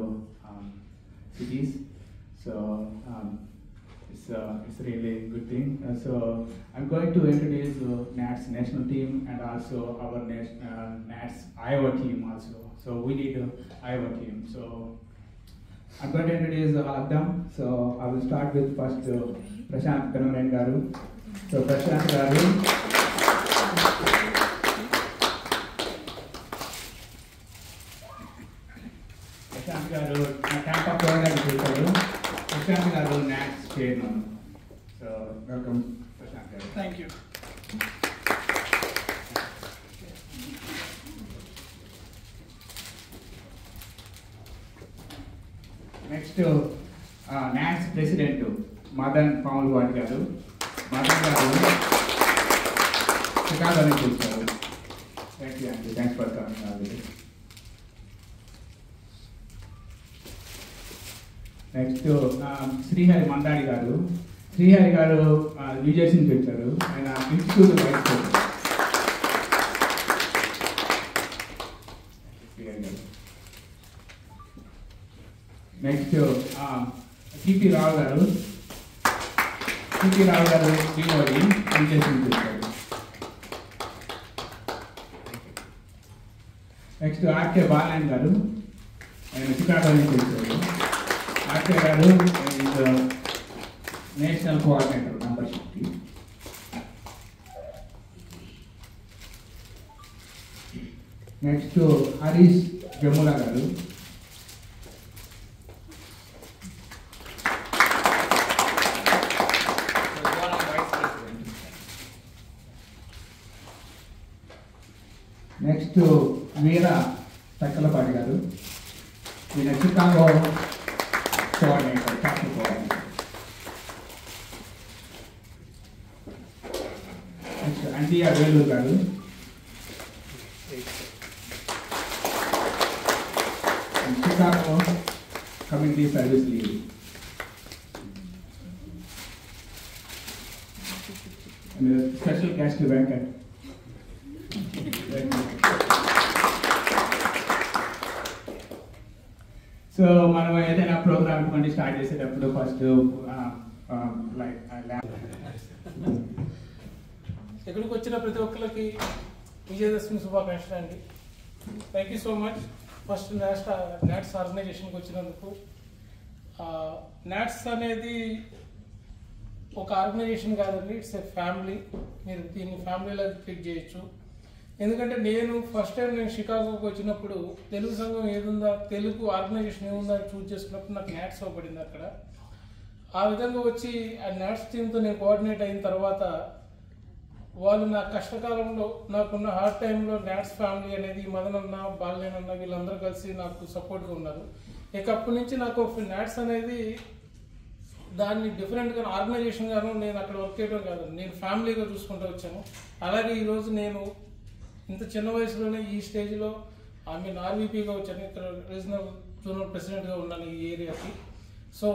um, cities. So um, it's, uh, it's really a good thing. Uh, so I'm going to introduce uh, NATS national team and also our nat- uh, NATS Iowa team also. So we need an Iowa team. So I'm going to introduce all of them. So I will start with first uh, Prashant Kanoran Garu. So Prashant Garu. Next NATS president Madan Pamulapati garu Madan garu Chicago నుంచి వచ్చారు thank you అండి thanks for coming already next Srihari Mandadi garu Srihari garu New Jersey నుంచి వచ్చారు ఆయన institute vice president Srihari గారు next CP Rao garu CP Rao గారు శ్రీమోది New Jersey next RK బాలయన్ గారు ఆయన చికాగో నుంచి వచ్చారు R K national coordinator number fifty next Harish Jamula గారు నెక్స్ట్ వీర తక్కలపాటి గారు ఈయన Chicago coordinator chapter coordinator next NTR Vellore గారు Chicago community service lead special guest Venkat so మనం ఏదైనా ప్రోగ్రామ్ కొన్ని స్టార్ట్ చేసేటప్పుడు ఫస్ట్ లైక్ ఇక్కడికి వచ్చిన ప్రతి ఒక్కరికి విజయదశమి శుభాకాంక్షలు అండి. Thank you so much first NATS NATS ఆర్గనైజేషన్కి వచ్చినందుకు. నాట్స్ అనేది ఒక ఆర్గనైజేషన్ కాదండి ఇట్స్ ఎ ఫ్యామిలీ మీరు దీన్ని ఫ్యామిలీలో ట్రీట్ చేయొచ్చు. ఎందుకంటే నేను ఫస్ట్ టైం నేను షికాగోకి వచ్చినప్పుడు తెలుగు సంఘం ఏదుందా తెలుగు ఆర్గనైజేషన్ ఏముందా అని చూస్ చేసుకున్నప్పుడు నాకు నాట్స్ అవ్వబడింది అక్కడ. ఆ విధంగా వచ్చి ఆ నాట్స్ టీంతో నేను కోఆర్డినేట్ అయిన తర్వాత వాళ్ళు నా కష్టకాలంలో నాకున్న హార్డ్ టైంలో నాట్స్ ఫ్యామిలీ అనేది మదనన్న బాల్యనన్న వీళ్ళందరూ కలిసి నాకు సపోర్ట్గా ఉన్నారు. ఇక అప్పటి నుంచి నాకు నాట్స్ అనేది దాన్ని డిఫరెంట్గా ఆర్గనైజేషన్గాను నేను అక్కడ వర్క్ చేయడం కాదు. నేను ఫ్యామిలీగా చూసుకుంటూ వచ్చాను. అలాగే ఈరోజు నేను ఇంత చిన్న వయసులోనే ఈ స్టేజ్లో ఐ మీన్ ఆర్వీపీగా వచ్చాను ఇక్కడ రీజనల్ జోనల్ ప్రెసిడెంట్గా ఉన్నాను ఈ ఏరియాకి. సో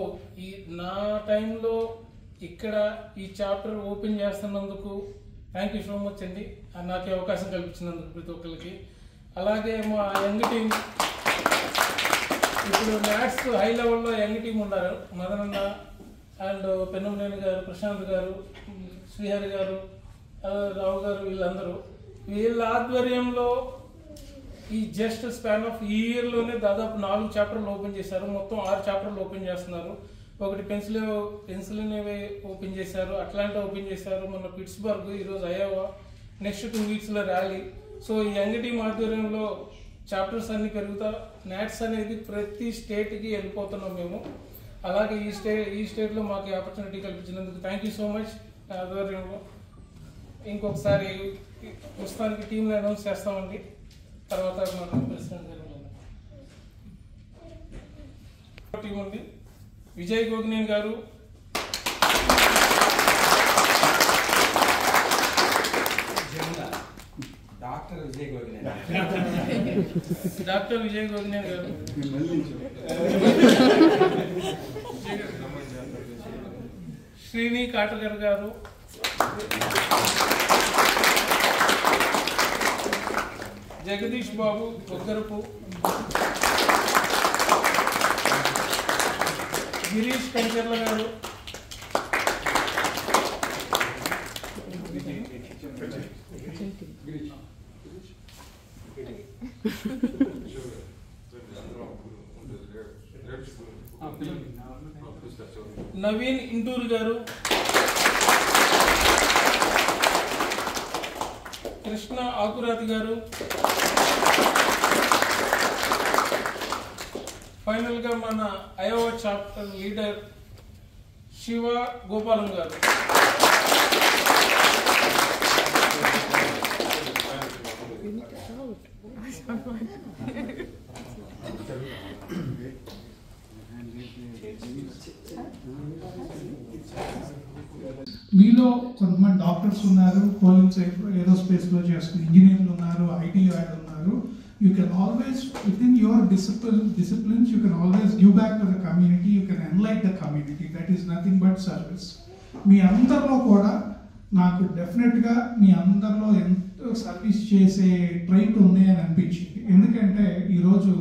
ఈ నా టైంలో ఇక్కడ ఈ చాప్టర్ ఓపెన్ చేస్తున్నందుకు థ్యాంక్ యూ సో మచ్ అండి. నాకు ఈ అవకాశం కల్పించినందుకు ప్రతి ఒక్కరికి. అలాగే మా యంగ్ టీం ఇప్పుడు మ్యాథ్స్ హై లెవెల్లో యంగ్ టీం ఉన్నారు. మదనన్న అండ్ పెన్నమనేని గారు ప్రశాంత్ గారు శ్రీహరి గారు రావు గారు వీళ్ళందరూ. వీళ్ళ ఆధ్వర్యంలో ఈ జస్ట్ స్పాన్ ఆఫ్ ఈ ఇయర్లోనే దాదాపు నాలుగు చాప్టర్లు ఓపెన్ చేశారు. మొత్తం ఆరు చాప్టర్లు ఓపెన్ చేస్తున్నారు. ఒకటి పెన్సిల్ పెన్సిల్ అనేవి ఓపెన్ చేశారు. అట్లాంటా ఓపెన్ చేశారు. మొన్న పిట్స్బర్గ్ ఈరోజు అయోవా. నెక్స్ట్ టూ వీక్స్లో ర్యాలీ. సో ఈ యంగ్ టీమ్ ఆధ్వర్యంలో చాప్టర్స్ అన్ని పెరుగుతా నాట్స్ అనేది ప్రతి స్టేట్కి వెళ్ళిపోతున్నాం మేము. అలాగే ఈ స్టే ఈ స్టేట్లో మాకు ఆపర్చునిటీ కల్పించినందుకు థ్యాంక్ యూ సో మచ్. ఆధ్వర్యంలో ఇంకొకసారి ప్రస్తుతానికి టీంని అనౌన్స్ చేస్తామండి. తర్వాత మన టీం ఉంది. విజయ్ గోగినేని గారు. Doctor Vijay Gogine doctor Vijay Gogineni garu. Srini కాటగర్ గారు. జగదీష్ బాబు ఒగ్గరపు గిరీష్ కంచర్ల గారు. నవీన్ ఇంటూరు గారు. కృష్ణ ఆకురాతి గారు. ఫైనల్గా మన Iowa chapter leader Siva Gopalam garu. మీలో కొంతమంది డాక్టర్స్ ఉన్నారు పోలింగ్ ఏరోస్పేస్లో చేస్తున్న ఇంజనీర్లు ఉన్నారు ఐటీ వాళ్ళు ఉన్నారు. You can always with in your discipline disciplines you can always give back to the community you can enlight the community that is nothing but service మీ అందరిలో కూడా నాకు డెఫినెట్గా మీ అందరిలో ఎంతో సర్వీస్ చేసే ట్రైట్ ఉంది అని అనిపించింది. ఎందుకంటే ఈరోజు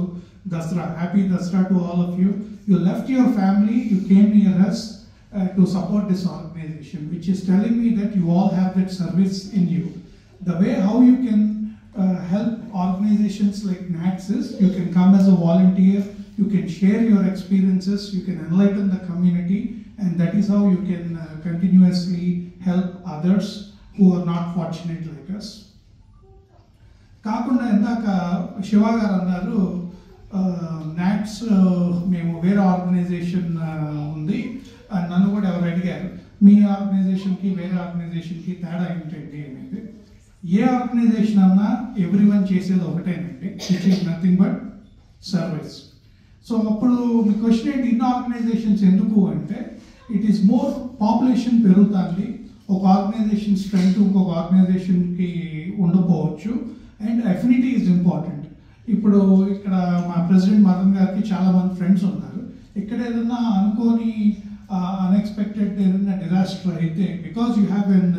Dasara happy Dasara to all of you you left your family you came near us uh, to support this organization, which is telling me that you all have that service in you. The way how you can uh, help organizations like NATS is you can come as a volunteer, you can share your experiences, you can enlighten the community, and that is how you can uh, continuously help others who are not fortunate like us. కాకుండా ఇందాక శివ గారు అన్నారు NATS మేము వేరే organisation ఉంది అని నన్ను కూడా ఎవరు అడిగారు మీ ఆర్గనైజేషన్కి వేరే ఆర్గనైజేషన్కి తేడా ఏంటండి అనేది. ఏ ఆర్గనైజేషన్ అన్నా ఎవ్రీ వన్ చేసేది ఒకటేనండి it is nothing but service so అప్పుడు మీ క్వశ్చన్ ఏంటి ఇన్ని ఆర్గనైజేషన్స్ ఎందుకు అంటే ఇట్ ఈస్ మోర్ పాపులేషన్ పెరుగుతుంది ఒక ఆర్గనైజేషన్ స్ట్రెంగ్త్ ఇంకొక ఆర్గనైజేషన్కి ఉండకపోవచ్చు అండ్ అఫినిటీ ఈజ్ ఇంపార్టెంట్ ఇప్పుడు ఇక్కడ మా ప్రెసిడెంట్ మదన్ గారికి చాలా మంది ఫ్రెండ్స్ ఉన్నారు. ఇక్కడ ఏదన్నా అనుకోని అన్ఎక్స్పెక్టెడ్ ఏదైనా డిజాస్టర్ అయితే because you have an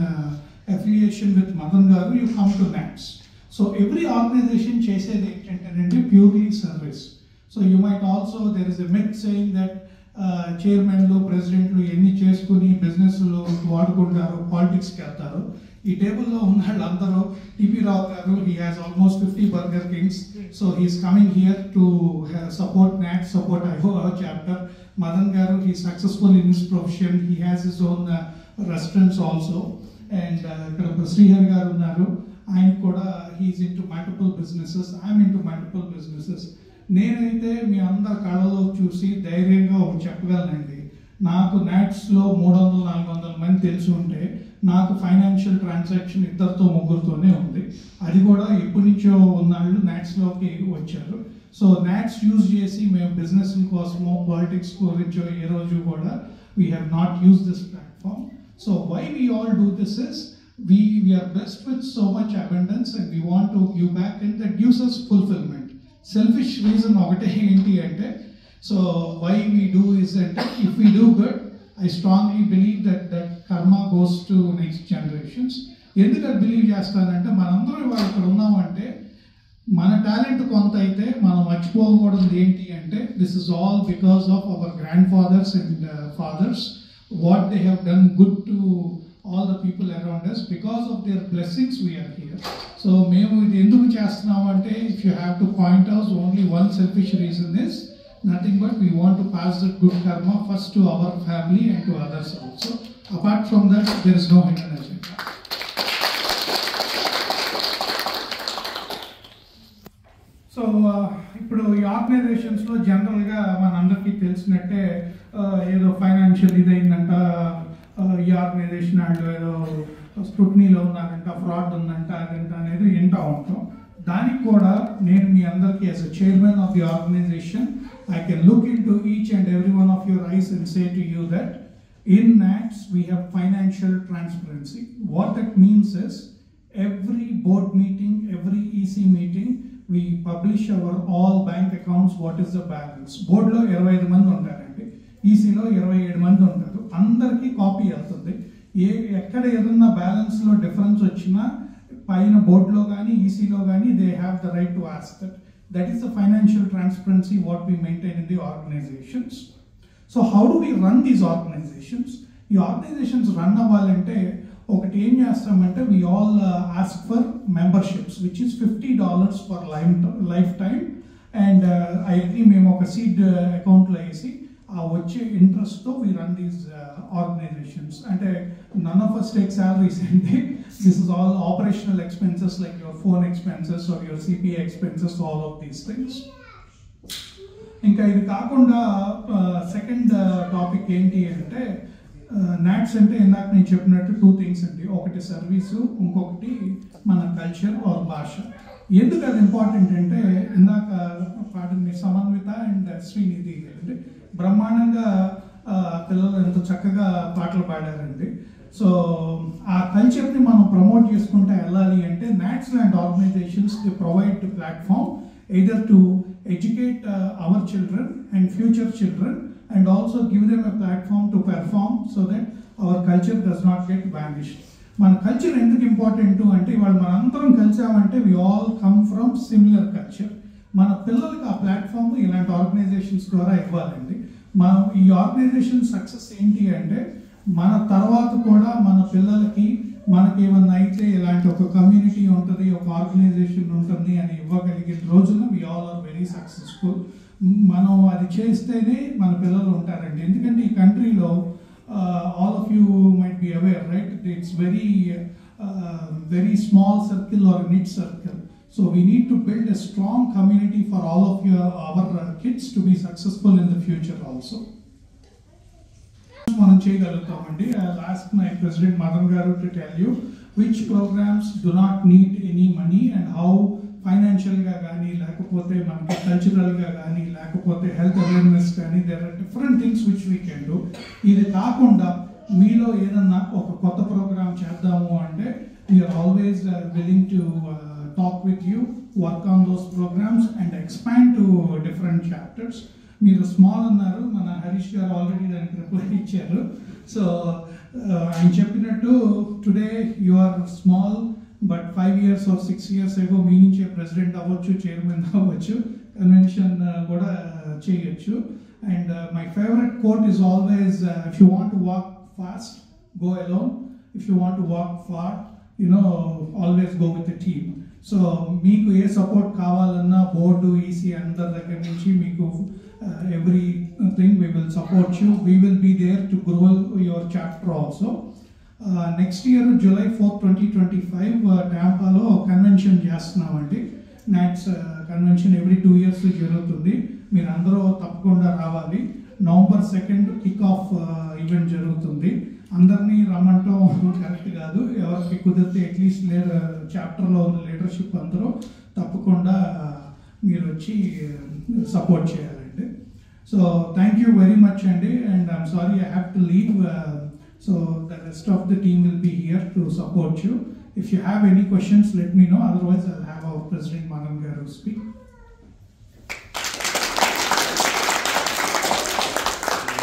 affiliation with Madan garu you come to NATS so every organisation చేసేది ఏంటంటేనండి purely service so you might also there is a myth saying that చైర్మన్లు ప్రెసిడెంట్లు ఎన్ని చేసుకుని బిజినెస్లో వాడుకుంటారు పాలిటిక్స్కి వెళ్తారు. ఈ టేబుల్లో ఉన్న వాళ్ళందరూ TP Rao garu he has almost fifty Burger Kings so he's coming here to support NATS support I four chapter Madan garu he successful in his profession he has his own restaurants also and ఇక్కడ శ్రీహరి గారు ఉన్నారు. ఆయన కూడా he's into multiple businesses I'm into multiple businesses నేనైతే మీ అందరి కళలో చూసి ధైర్యంగా ఒకటి చెప్పగలనండి. నాకు నాట్స్లో మూడు వందల నాలుగు వందల మంది తెలిసి ఉంటే నాకు ఫైనాన్షియల్ ట్రాన్సాక్షన్ ఇద్దరితో ముగ్గురుతోనే ఉంది. అది కూడా ఎప్పటి నుంచో ఉన్నాళ్ళు నాట్స్లోకి వచ్చారు. సో నాట్స్ యూజ్ చేసి మేము బిజినెస్ కోసమో పాలిటిక్స్ గురించో ఏ రోజు కూడా we have not use this platform so why we all do this is we we are blessed with so much abundance and we want to give back and that gives us fulfillment. Selfish reason ఒకటే ఏంటి అంటే so why we do is అంటే if we do good I strongly believe that that karma goes to next generations ఎందుకు అది believe చేస్తానంటే మనందరం ఇవాళ ఇక్కడ ఉన్నామంటే మన టాలెంట్ కొంత అయితే మనం మర్చిపోకూడదు ఏంటి అంటే this is all because of our grandfathers and fathers what they have done good to all the people around us because of their blessings we are here so మేము ఇది ఎందుకు చేస్తున్నాం అంటే if you have to point out only one selfish reason is nothing but we want pass the good karma first to our family and to others also apart from that there is no hidden agenda so ఇప్పుడు ఈ ఆర్గనైజేషన్స్లో జనరల్గా మనందరికీ తెలిసినట్టే ఏదో financial ఇదైందంట ఈ organisation వాళ్ళు ఏదో స్క్రూటనీలో ఉన్నారంట fraud ఉందంట అదంట అనేది వింటూ ఉంటాం. దానికి కూడా నేను మీ అందరికీ as a chairman of the organisation I can look into each and every one of your eyes and say to you that in NATS, we have financial transparency. What that means is every board meeting, every EC meeting, we publish our all bank accounts, what is the balance. బోర్డులో ఇరవై ఐదు మంది ఉంటారండి ఈసీలో ఇరవై ఏడు మంది ఉంటారు అందరికీ కాపీ వెళ్తుంది ఏ ఎక్కడ ఏదన్నా బ్యాలెన్స్లో డిఫరెన్స్ వచ్చినా పైన బోర్డులో కానీ ఈసీలో కానీ they have the right to ask that that is the financial transparency what we maintain in the organisations so how do we run these organisations ఈ ఆర్గనైజేషన్స్ రన్ అవ్వాలంటే ఒకటి ఏం చేస్తామంటే we all ask for memberships which is fifty dollars for life lifetime and అవన్నీ మేము ఒక seed అకౌంట్లో వేసి ఆ వచ్చే ఇంట్రెస్ట్తో వీ రన్ దీస్ ఆర్గనైజేషన్స్ అంటే none of us take salaries అండి this is all operational expenses like your phone expenses or your CPI expenses all of these things ఇంకా ఇది కాకుండా uh, సెకండ్ టాపిక్ uh, ఏంటి అంటే uh, నాట్స్ అంటే ఇందాక నేను చెప్పినట్టు టూ థింగ్స్ అండి. ఒకటి సర్వీసు ఇంకొకటి మన కల్చర్ ఆర్ భాష. ఎందుకు అది ఇంపార్టెంట్ అంటే ఇందాక పాటని సమన్విత అండ్ శ్రీనిధి అంటే బ్రహ్మాండంగా పిల్లలు ఎంత చక్కగా పాటలు పాడారండి. సో ఆ కల్చర్ని మనం ప్రమోట్ చేసుకుంటూ వెళ్ళాలి అంటే NATS and organizations provide platform either to educate our children and future children and also give them a platform to perform so that our culture does not get get మన culture ఎందుకు important అంటే ఇవాళ మనందరం కలిసామంటే we all come from similar culture మన పిల్లలకి ఆ platform ఇలాంటి organisations ద్వారా ఇవ్వాలండి. మనం ఈ ఆర్గనైజేషన్ సక్సెస్ ఏంటి అంటే మన తర్వాత కూడా మన పిల్లలకి మనకి ఏమన్నా అయితే ఇలాంటి ఒక కమ్యూనిటీ ఉంటుంది ఒక ఆర్గనైజేషన్ ఉంటుంది అని ఇవ్వగలిగిన రోజున we all are very successful మనం అది చేస్తేనే మన పిల్లలు ఉంటారండి. ఎందుకంటే ఈ కంట్రీలో all of you might be aware right it's very very small circle or knit circle so we need to build a strong community for all of your our kids to be successful in the future also. మనం చేయగలుగుతామండి last my president Madan గారు to tell you which programs do not need any money and how ఫైనాన్షియల్గా కానీ లేకపోతే మనకి కల్చరల్గా కానీ లేకపోతే హెల్త్ అవేర్నెస్ కానీ there are different things which we can do ఇది కాకుండా మీలో ఏదన్నా ఒక కొత్త ప్రోగ్రామ్ చేద్దాము అంటే we are always willing to talk with you work on those programs and expand to different chapters మీరు స్మాల్ అన్నారు మన హరీష్ గారు ఆల్రెడీ దానికి రిప్లై ఇచ్చారు. సో ఆయన చెప్పినట్టు today you are small but five years or six years ఏవో మీ నుంచే ప్రెసిడెంట్ అవ్వచ్చు చైర్మన్ అవ్వచ్చు కన్వెన్షన్ కూడా చేయొచ్చు. And my favourite quote is always if you want to walk fast go alone if you want to walk far you know always go with team so మీకు ఏ support కావాలన్నా board EC అందరి దగ్గర నుంచి మీకు everything we will support you we will be there to grow your chapter also next year July four twenty twenty five టాంపాలో convention చేస్తున్నామండి. NATS convention every two years జరుగుతుంది. మీరు అందరూ తప్పకుండా రావాలి. November second kick off event జరుగుతుంది. అందరినీ రమ్మంటాం correct కాదు. ఎవరికి కుదిరితే అట్లీస్ట్ లేడ చాప్టర్లో ఉన్న లీడర్షిప్ అందరూ తప్పకుండా మీరు వచ్చి సపోర్ట్ చేయాలండి. So thank you very much అండి. And I'm sorry I have to leave so the rest of the team will be here to support you if you have any questions let me know otherwise I have our president Manan గారు speak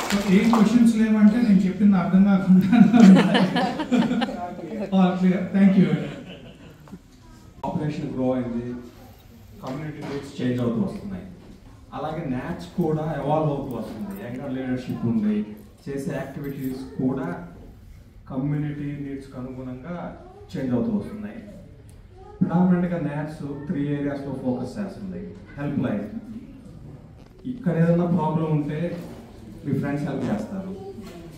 so ఏం questions లేవంటే నేను చెప్పింది అర్థం కాకుండా thank you population grow అయింది. Community rates change అవుతూ వస్తున్నాయి. అలాగే న్యాచ్ కూడా ఎవాల్వ్ అవుతూ వస్తుంది. యంగర్ లీడర్షిప్ ఉంది. చేసే యాక్టివిటీస్ కూడా కమ్యూనిటీ నీడ్స్కి అనుగుణంగా చేంజ్ అవుతూ వస్తున్నాయి. ప్రిడామినెంట్గా న్యాట్స్ త్రీ ఏరియాస్లో ఫోకస్ చేస్తుంది హెల్ప్ లైన్ ఇక్కడ ఏదైనా ప్రాబ్లం ఉంటే మీ ఫ్రెండ్స్ హెల్ప్ చేస్తారు.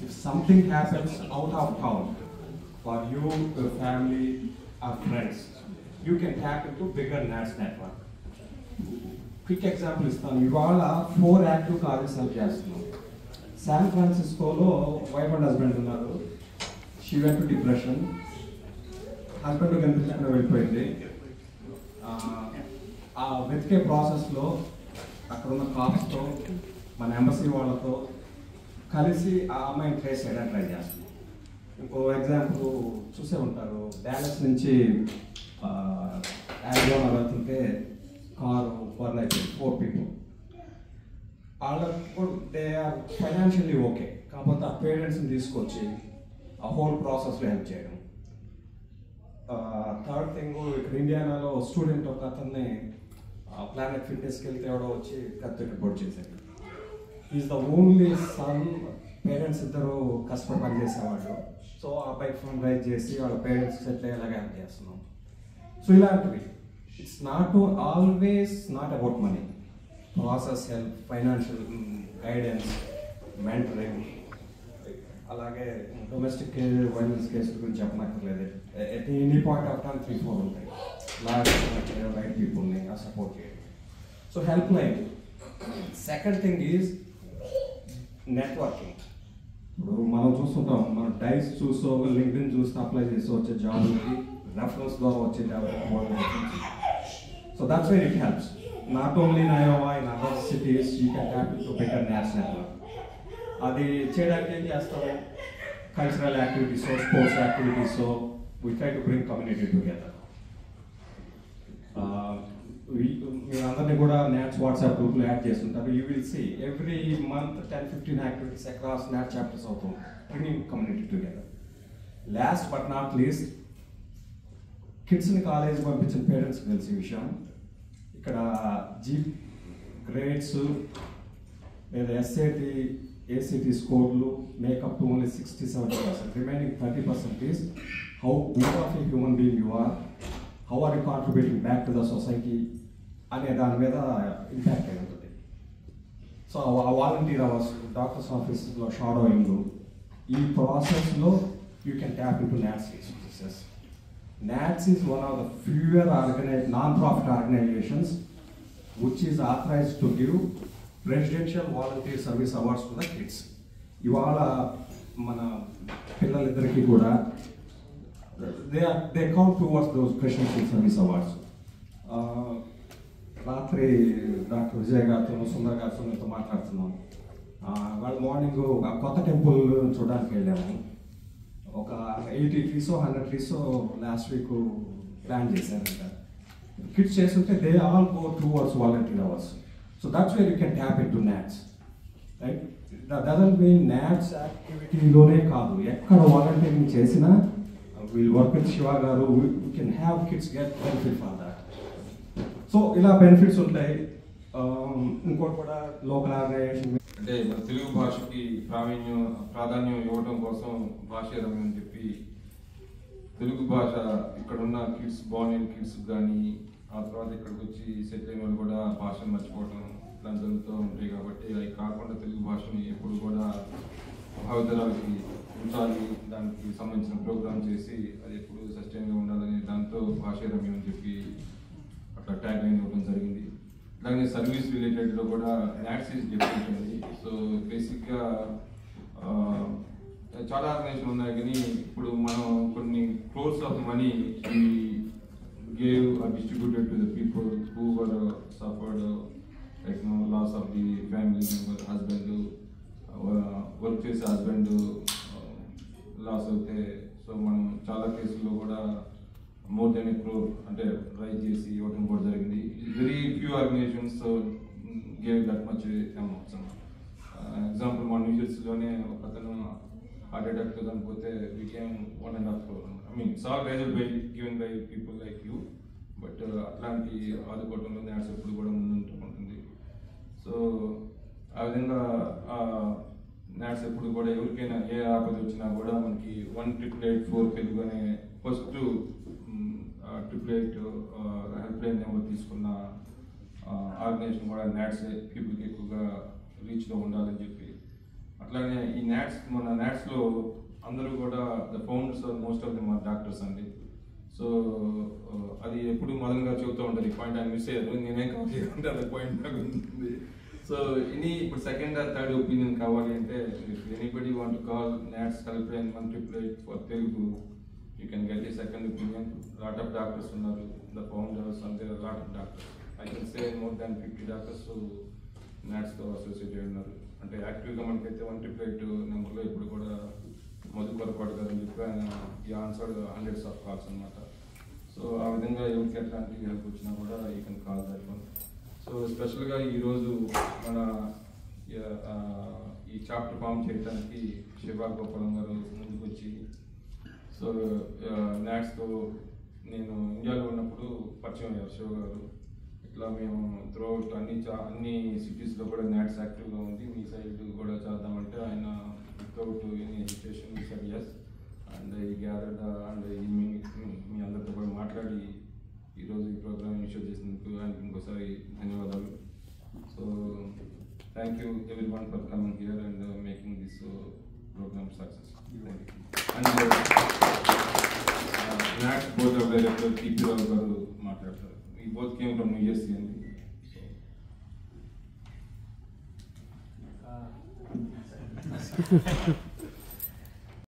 If something happens out of town for you your family or friends you can tap in to bigger NATS network quick example ఇస్తాను. ఇవాళ ఫోర్ యాక్టివ్ కాలేజ్ హెల్ప్ చేస్తున్నాం. San ఫ్రాన్సిస్కోలో wife and husband ఉన్నారు. She went depression husband కనిపించకుండా వెళ్ళిపోయింది. ఆ, ఆ వెతికే ప్రాసెస్లో అక్కడ ఉన్న కాప్స్తో మన ఎంబసీ వాళ్ళతో కలిసి ఆ అమ్మాయిని ట్రేస్ చేయడానికి ట్రై చేస్తున్నాం ఇంకో ఎగ్జాంపుల్ చూసే ఉంటారు. డ్యాలస్ నుంచి యారిజోనా వెళ్తుంటే కారు బర్న్ అయిపోయింది. ఫోర్ పీపుల్ వాళ్ళకు దే ఆర్ ఫైనాన్షియల్లీ ఓకే కాకపోతే ఆ పేరెంట్స్ని తీసుకొచ్చి ఆ హోల్ ప్రాసెస్లో హెల్ప్ చేయడం. థర్డ్ థింగ్ ఇక్కడ ఇండియానాలో స్టూడెంట్ ఒక అతన్ని ప్లానెట్ ఫిట్నెస్కి వెళ్తే ఎవడో వచ్చి కత్తి రిపోర్ట్ చేశాడు. Is the only son parents ఇద్దరు కష్టపడి పని చేసేవాళ్ళు. సో ఆ బైక్ ఫోన్ డ్రైవ్ చేసి వాళ్ళ పేరెంట్స్ సెటిల్ అయ్యేలాగా హెల్ప్ చేస్తున్నాం. సో ఇలాంటివి. It's not always not about money process help financial guidance mentoring అలాగే డొమెస్టిక్ వైలెన్స్ కేసుల గురించి చెప్పనక్కర్లేదు. At any point of time three four ఉంటాయి. లాస్ట్ రైట్ పీపుల్ని ఆ సపోర్ట్ చేయడం so help line second thing is networking ఇప్పుడు మనం చూస్తుంటాం. మనం డైస్ చూసో లింక్డ్ఇన్ చూస్తే అప్లై చేసి వచ్చే జాబ్కి రెఫరెన్స్ ద్వారా వచ్చే job so that's very it helps not only in Iowa in other cities you can tap to better national అది చేయడానికి ఏం చేస్తాము cultural activities sports activities we try to bring community together మీరందరినీ కూడా నాట్స్ వాట్సాప్ గ్రూప్లో add చేస్తుంటారు. You will see every month ten fifteen activities across NATS chapters అవుతుంది bringing community together last but not least కిడ్స్ని college పంపించిన పేరెంట్స్కి తెలిసి విషయం. ఇక్కడ జీ గ్రేడ్స్ లేదా SAT ACT స్కోర్లు make up to only sixty seventy percent remaining thirty percent is how good of a human being you are how are you contributing back to the society అనే దాని మీద impact అయి ఉంటుంది so ఆ volunteer hours doctors ఆఫీస్లో shadowing ఈ ప్రాసెస్లో you can tap in to NATS resources one of the fewer organize non profit organizations which is authorize to give presidential volunteer service awards to the kids ఇవాళ మన పిల్లలిద్దరికీ కూడా they they count towards those presidential service awards రాత్రి doctor Vijay గారితో సుందర్ గారితో మీతో మాట్లాడుతున్నాం. వాళ్ళ మార్నింగ్ కొత్త టెంపుల్ చూడడానికి వెళ్ళాము. ఒక ఎయిటీ ట్రీసో హండ్రెడ్ ట్రీసో లాస్ట్ వీక్ ప్లాన్ చేశారంట. కిడ్స్ చేస్తుంటే they all go two hours volunteer hours. So that's where you can tap in to NATS right doesn't mean NATS యాక్టివిటీలోనే కాదు. ఎక్కడ వాలంటీరింగ్ చేసినా వీల్ వర్క్ విత్ శివ గారు we can have kids get benefit for that so ఇలా benefits ఉంటాయి. ఇంకోటి కూడా local organisation అంటే మన తెలుగు భాషకి ప్రావీణ్యం ప్రాధాన్యం ఇవ్వడం కోసం భాష రమ్యం అని చెప్పి తెలుగు భాష ఇక్కడ ఉన్న కిడ్స్ బాన్ కిడ్స్ కానీ ఆ తర్వాత ఇక్కడికి వచ్చి సెటిల్ అయిన వాళ్ళు కూడా భాషను మర్చిపోవడం ఇలాంటి జరుగుతూ ఉంటాయి కాబట్టి అవి కాకుండా తెలుగు భాషని ఎప్పుడు కూడా భావితరాలకి ఉంచాలి దానికి సంబంధించిన ప్రోగ్రామ్ చేసి అది ఎప్పుడు సస్టైన్గా ఉండాలని దాంతో భాష రమ్యం అని చెప్పి అట్లా ట్యాగ్ లైన్ ఇవ్వడం జరిగింది. అలాగే సర్వీస్ రిలేటెడ్లో కూడా యాక్సిస్ ఈజ్ డిఫరెంట్ సో బేసిక్గా చాలా ఆర్గనైజేషన్ ఉన్నాయి. కానీ ఇప్పుడు మనం కొన్ని crores of money gave or distributed to the people who were suffered like no loss of the family member husband work చేసే హస్బెండ్ లాస్ అవుతే సో మనం చాలా కేసుల్లో కూడా మోర్ దెన్ ఇప్పుడు అంటే రైజ్ చేసి ఇవ్వడం కూడా జరిగింది. Very few organizations gave that much amounts example మా న్యూ జెర్సీలోనే ఒక అతను హార్ట్ అటాక్ చనిపోతే we came one and half crore I mean సాల్ raiser by given by people like you but అట్లాంటి ఆదుకోవడంలో నాట్స్ ఎప్పుడు కూడా ముందుంటూ ఉంటుంది. సో ఆ విధంగా నాట్స్ ఎప్పుడు కూడా ఎవరికైనా ఏ ఆపద వచ్చినా కూడా మనకి one triple eight four Telugu అనే first triple eight help line number తీసుకున్న ఆర్గనైజేషన్ కూడా నాట్స్ పీపుల్కి ఎక్కువగా రీచ్లో ఉండాలని చెప్పి. అట్లానే ఈ నాట్స్ మన నాట్స్లో అందరూ కూడా the founders most of the మా డాక్టర్స్ అండి. సో అది ఎప్పుడు మదన్ గారు చెబుతూ ఉంటారు ఈ పాయింట్ ఆయన మిస్ అయ్యారు నేనేం కావాలి అంటే అది పాయింట్ నాకు ఉంటుంది సో ఎనీ ఇప్పుడు సెకండ్ ఆర్ థర్డ్ ఒపీనియన్ కావాలి అంటే anybody want call NATS help line one triple eight for Telugu you can get a second opinion lot of doctors ఉన్నారు the founders and there lot of doctors I can say more than fifty doctors నాట్స్తో associate అయి ఉన్నారు. అంటే యాక్టివ్గా మనకైతే one triple eight నెంబర్లో ఇప్పుడు కూడా మొదటి పొరపాటు గారు చెప్పి ఆయన ఈ ఆన్సర్ హండ్రెడ్స్ ఆఫ్ కాల్స్ అనమాట సో ఆ విధంగా ఎవరికి ఎట్లాంటి హెల్ప్ వచ్చినా కూడా ఈ can call that one so స్పెషల్గా ఈరోజు మన ఈ చాప్టర్ ఫామ్ చేయడానికి శివ గోపాలం గారు ముందుకు వచ్చి సో నాట్స్తో నేను ఇండియాలో ఉన్నప్పుడు పరిచయం అయ్యారు శివ గారు. ఇట్లా మేము త్రూఅవుట్ అన్ని చా- అన్ని సిటీస్లో కూడా నాట్స్ యాక్టివ్గా ఉంది. మీ సైడ్ కూడా చేద్దామంటే ఆయన without any education sir S and ఈ గ్యాదర్డ్ అండ్ మీ మీ అందరితో కూడా మాట్లాడి ఈరోజు ఈ ప్రోగ్రామ్ ఇనిషియేట్ చేసినందుకు ఆయనకి ఇంకోసారి ధన్యవాదాలు. So thank you everyone for coming here and making this program success and NATS board of director TP Rao గారు మాట్లాడతారు ఈ both came from New Jersey అండి Uh,